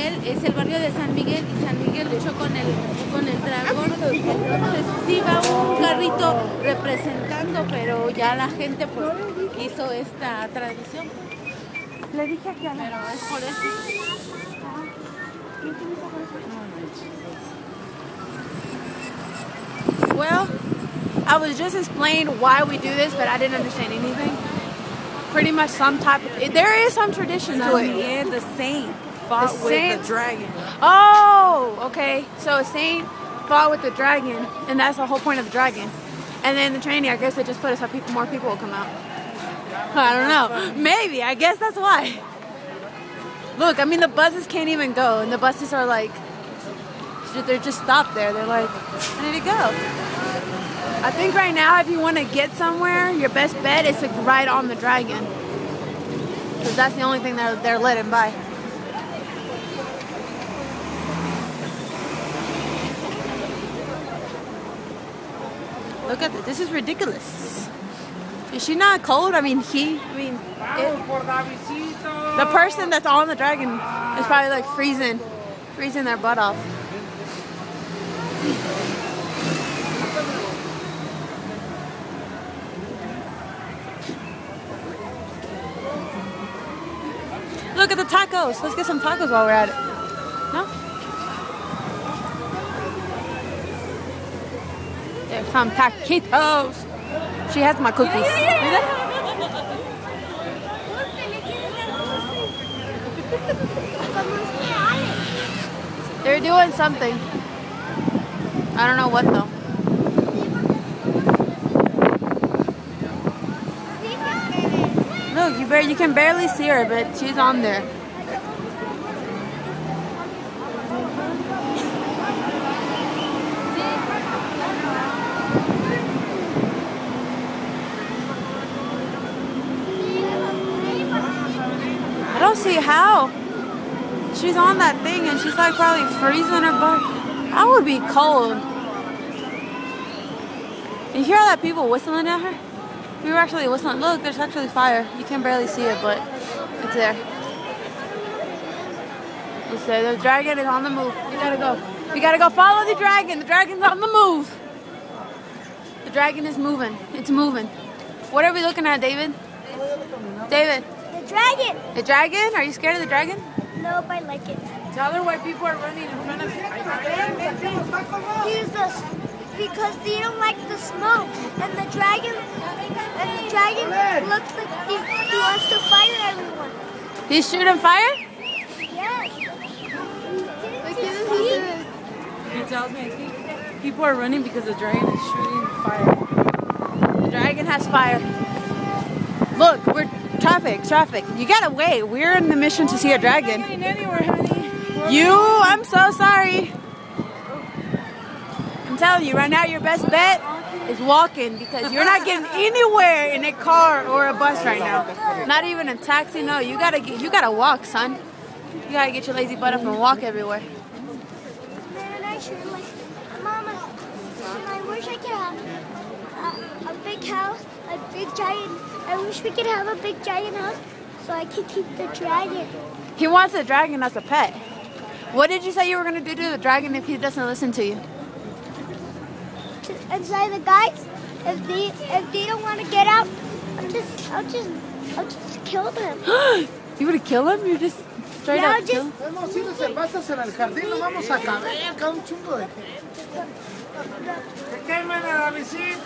Miguel es el barrio de San Miguel y San Miguel luchó con el, con el dragón. Entonces sí va un carrito representando, pero ya la gente pues hizo esta tradición. Le dije que a Pero es por eso. Well, I was just explaining why we do this, but I didn't understand anything. Pretty much some type of. There is some tradition to it. Miguel, the saint, fought with saint? the dragon. Oh, okay. So a saint fought with the dragon, and that's the whole point of the dragon. And then the training, I guess they just put it so people, more people will come out. I don't know. Maybe. I guess that's why. Look, I mean, the buses can't even go, and the buses are like, they're just stopped there. They're like, ready to go. I think right now, if you want to get somewhere, your best bet is to ride on the dragon. Because that's the only thing they're, they're letting by. Look at this. This is ridiculous. Is she not cold? I mean, he. I mean, it- the person that's on the dragon is probably like freezing, freezing their butt off. Look at the tacos. Let's get some tacos while we're at it. Some taquitos. She has my cookies. They're doing something. I don't know what though. Look, you you can barely see her, but she's on there. I don't see how. She's on that thing and she's like probably freezing her butt. I would be cold. You hear all that people whistling at her? We were actually whistling. Look, there's actually fire. You can barely see it, but it's there. You say the dragon is on the move. We gotta go. We gotta go follow the dragon. The dragon's on the move. The dragon is moving. It's moving. What are we looking at, David? David, The dragon! the dragon? Are you scared of the dragon? Nope, I like it. Tell her why people are running in front of you. This because they don't like the smoke. And the dragon and the dragon looks like he, he wants to fire everyone. He's shooting fire? Yes. He tells me people are running because the dragon is shooting fire. The dragon has fire. Look, we're traffic, traffic. You gotta wait. We're in the mission to see a dragon. Anywhere, honey. You, I'm so sorry. I'm telling you, right now, your best bet is walking because you're not getting anywhere in a car or a bus right now. Not even a taxi. No, you gotta get, you gotta walk, son. You gotta get your lazy butt up and walk everywhere. Mama. I wish I could have house, a big giant. I wish we could have a big giant house so I could keep the dragon. He wants a dragon as a pet. What did you say you were gonna do to the dragon if he doesn't listen to you? To, and say the guys, if they if they don't want to get out, I'll just I'll just I'll just kill them. you would kill him? You just straight Yeah, up I'll kill just him? Hemos ido cervezas en el jardín, no vamos a caber, acá un chungo de the